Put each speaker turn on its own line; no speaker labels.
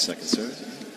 Second serve.